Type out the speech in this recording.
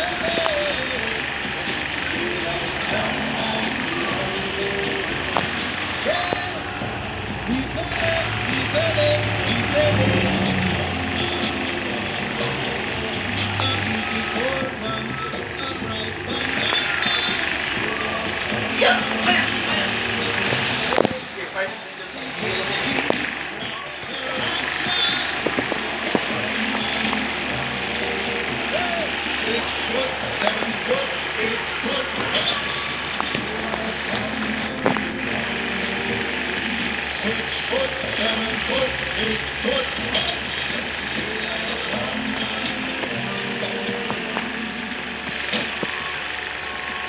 Thank you. six foot, seven foot, eight foot. Six foot, seven foot, eight